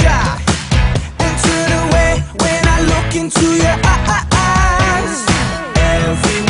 shy And turn away when I look into your eyes. Everywhere